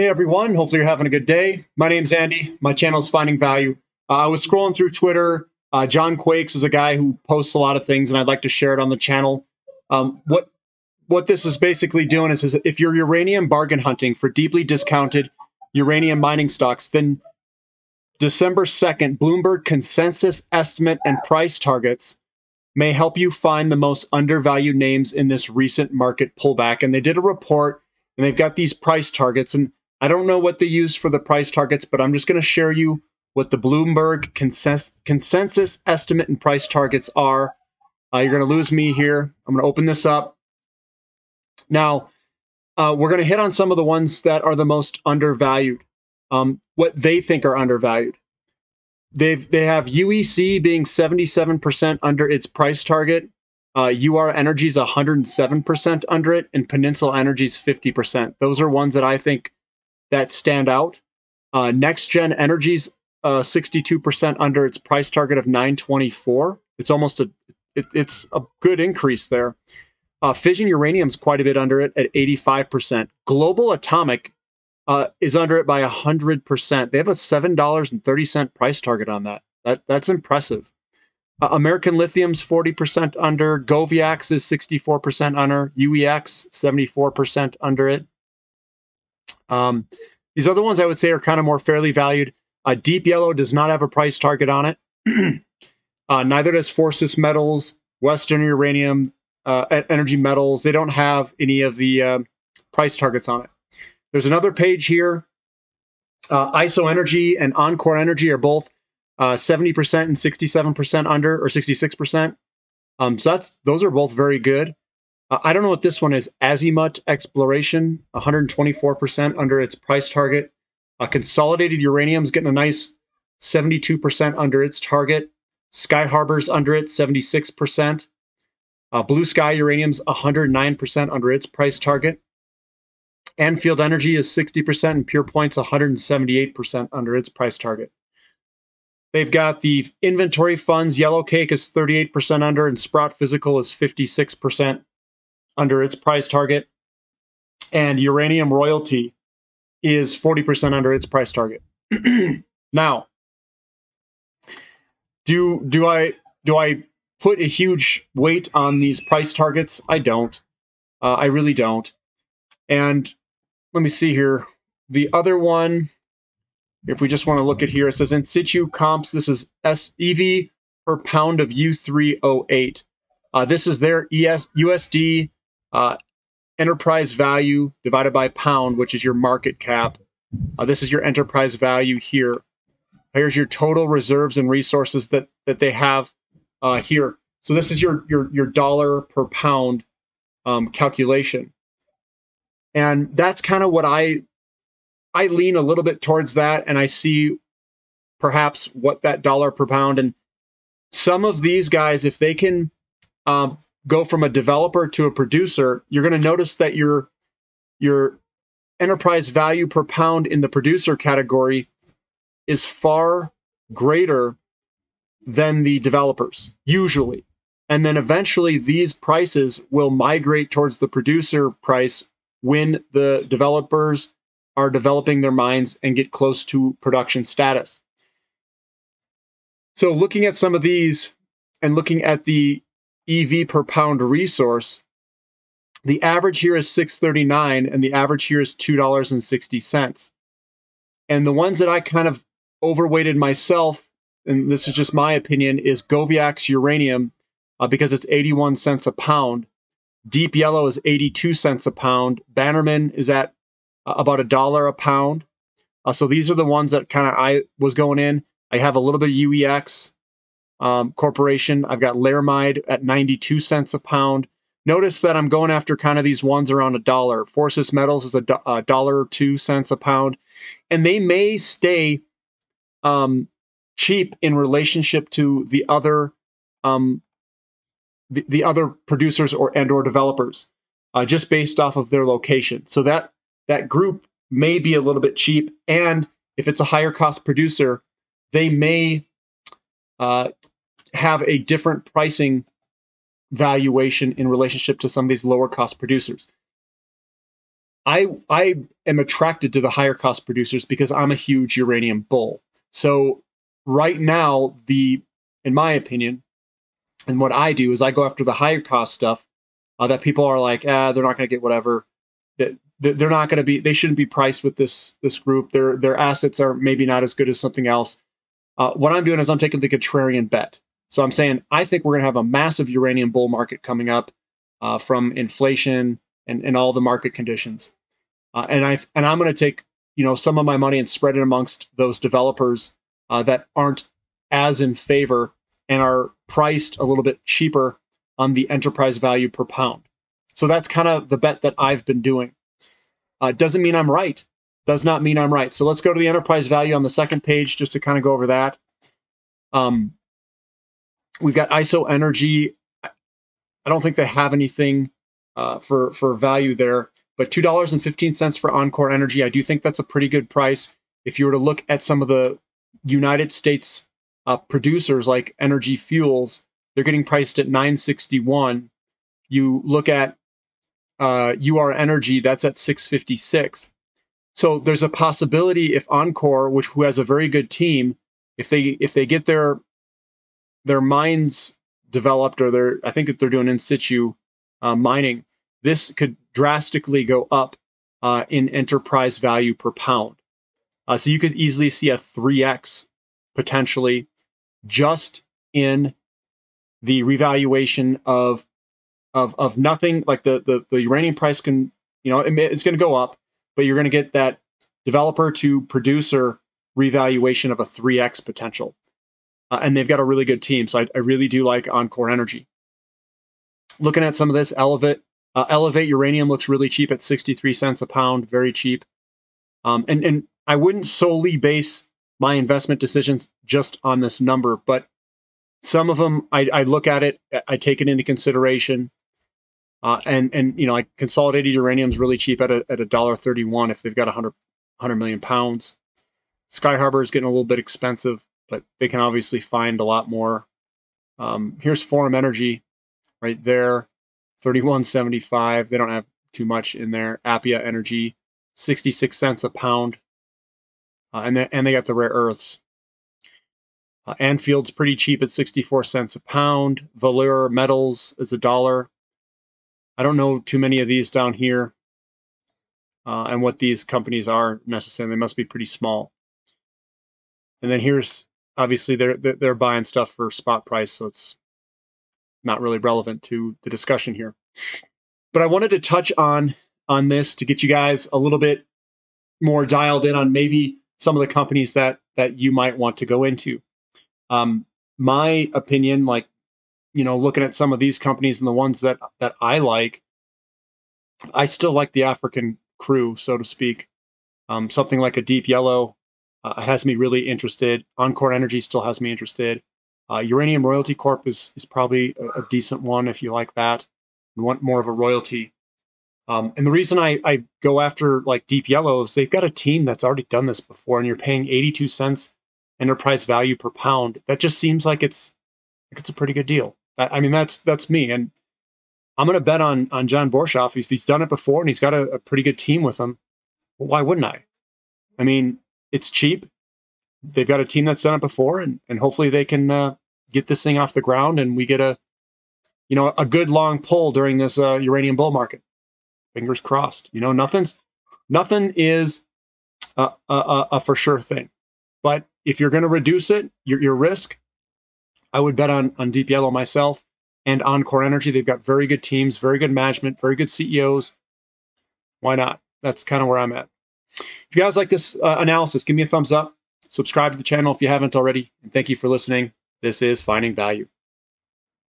Hey everyone, hopefully you're having a good day. My name's Andy. My channel is Finding Value. Uh, I was scrolling through Twitter. Uh, John Quakes is a guy who posts a lot of things, and I'd like to share it on the channel. Um, what what this is basically doing is, is if you're uranium bargain hunting for deeply discounted uranium mining stocks, then December 2nd, Bloomberg consensus estimate and price targets may help you find the most undervalued names in this recent market pullback. And they did a report and they've got these price targets. And I don't know what they use for the price targets, but I'm just going to share you what the Bloomberg consensus, consensus estimate and price targets are. Uh, you're going to lose me here. I'm going to open this up. Now, uh, we're going to hit on some of the ones that are the most undervalued, um, what they think are undervalued. They've they have UEC being 77% under its price target. Uh, UR Energy's 107% under it, and Peninsula Energy's 50%. Those are ones that I think that stand out. Uh, NexGen Energy's uh, 62% under its price target of 924. It's almost a it, it's a good increase there. Uh, fission uranium's quite a bit under it at 85%. Global Atomic uh, is under it by 100%. They have a $7.30 price target on that. that that's impressive. Uh, American Lithium's 40% under. GoviEx is 64% under. UEX, 74% under it. Um, these other ones I would say are kind of more fairly valued. Uh, Deep Yellow does not have a price target on it. uh, neither does Forsys Metals, Western Uranium, uh, Energy Metals. They don't have any of the uh, price targets on it. There's another page here. Uh, IsoEnergy and Encore Energy are both uh, 70% and 67% under, or 66%. Um, so that's those are both very good. Uh, I don't know what this one is. Azimut Exploration, 124% under its price target. Uh, Consolidated Uranium's getting a nice 72% under its target. Skyharbour's under it, 76%. Uh, Blue Sky Uranium's 109% under its price target. Anfield Energy is 60% and PurePoint's 178% under its price target. They've got the inventory funds. Yellow Cake is 38% under, and Sprott Physical is 56% under its price target. And Uranium Royalty is 40% under its price target. now, do do I do I put a huge weight on these price targets? I don't. Uh, I really don't. And let me see here. The other one, if we just want to look at here, it says in situ comps. This is SEV per pound of U3O8. Uh, this is their ES, USD uh, enterprise value divided by pound, which is your market cap. Uh, this is your enterprise value here. Here's your total reserves and resources that that they have uh, here. So this is your your your dollar per pound um, calculation and that's kind of what i i lean a little bit towards that and i see perhaps what that dollar per pound and some of these guys if they can um, go from a developer to a producer you're going to notice that your your enterprise value per pound in the producer category is far greater than the developers usually and then eventually these prices will migrate towards the producer price when the developers are developing their mines and get close to production status. So, looking at some of these and looking at the EV per pound resource, the average here is 639 and the average here is $2.60. And the ones that I kind of overweighted myself, and this is just my opinion, is GoviEx uranium uh, because it's 81 cents a pound. Deep Yellow is 82 cents a pound. Bannerman is at uh, about a dollar a pound. Uh, so these are the ones that kind of I was going in. I have a little bit of UEX um, Corporation. I've got Laramide at 92 cents a pound. Notice that I'm going after kind of these ones around a dollar. Forsys Metals is a, do- a dollar two cents a pound, and they may stay um, cheap in relationship to the other um, the, the other producers or and or developers uh, just based off of their location. So that that group may be a little bit cheap, and if it's a higher cost producer, they may uh, have a different pricing valuation in relationship to some of these lower cost producers. I I am attracted to the higher cost producers because I'm a huge uranium bull. So right now, the in my opinion, and what I do is I go after the higher cost stuff uh, that people are like, ah, they're not going to get whatever. That they're not going to be. They shouldn't be priced with this this group. Their their assets are maybe not as good as something else. Uh, what I'm doing is I'm taking the contrarian bet. So I'm saying I think we're going to have a massive uranium bull market coming up uh, from inflation and, and all the market conditions. Uh, and I and I'm going to take you know some of my money and spread it amongst those developers uh, that aren't as in favor and are priced a little bit cheaper on the enterprise value per pound. So that's kind of the bet that I've been doing. Uh, doesn't mean I'm right. Does not mean I'm right. So let's go to the enterprise value on the second page just to kind of go over that. Um, we've got IsoEnergy. I don't think they have anything uh, for for value there, but two dollars and fifteen cents for Encore Energy. I do think that's a pretty good price. If you were to look at some of the United States uh, producers like Energy Fuels, they're getting priced at 961. You look at uh, UR Energy, that's at 656. So there's a possibility if Encore, which who has a very good team, if they if they get their their mines developed or their I think that they're doing in situ uh, mining, this could drastically go up uh, in enterprise value per pound. Uh, so you could easily see a 3x potentially just in the revaluation of of of nothing like the the, the uranium price can you know it, it's going to go up but you're going to get that developer to producer revaluation of a 3x potential. Uh, and they've got a really good team so I, I, really do like encore energy. Looking at some of this elevate uh, elevate uranium looks really cheap at 63 cents a pound very cheap. Um, and and i wouldn't solely base my investment decisions just on this number but some of them, I, I look at it, I take it into consideration. Uh, and and you know, like consolidated uranium is really cheap at a at a dollar thirty one if they've got a hundred hundred million pounds. Skyharbour is getting a little bit expensive, but they can obviously find a lot more. Um, here's Forum Energy, right there, thirty one seventy five. They don't have too much in there. Appia Energy, sixty six cents a pound, uh, and they, and they got the rare earths. Uh, Anfield's pretty cheap at 64 cents a pound. Valeura Metals is a dollar. I don't know too many of these down here uh, and what these companies are necessarily. They must be pretty small. And then here's obviously they're they're buying stuff for spot price, so it's not really relevant to the discussion here. But I wanted to touch on on this to get you guys a little bit more dialed in on maybe some of the companies that that you might want to go into. Um, my opinion, like you know, looking at some of these companies and the ones that that I like, I still like the African crew, so to speak. Um, something like a Deep Yellow uh, has me really interested. Encore Energy still has me interested. Uh, Uranium Royalty Corp is is probably a, a, decent one if you like that and want more of a royalty. Um, and the reason I, I go after like Deep Yellow is they've got a team that's already done this before, and you're paying 82 cents enterprise value per pound, that just seems like it's like it's a pretty good deal. I, mean, that's that's me, and I'm going to bet on on John Borshoff if he's done it before and he's got a, a pretty good team with him. Well, why wouldn't I? I mean, it's cheap. They've got a team that's done it before, and and hopefully they can uh, get this thing off the ground, and we get a you know a good long pull during this uh, uranium bull market. Fingers crossed. You know, nothing's nothing is a, a, a for sure thing, but if you're going to reduce it, your, your risk, I would bet on, on Deep Yellow myself and Encore Energy. They've got very good teams, very good management, very good CEOs. Why not? That's kind of where I'm at. If you guys like this uh, analysis, give me a thumbs up. Subscribe to the channel if you haven't already. And thank you for listening. This is Finding Value.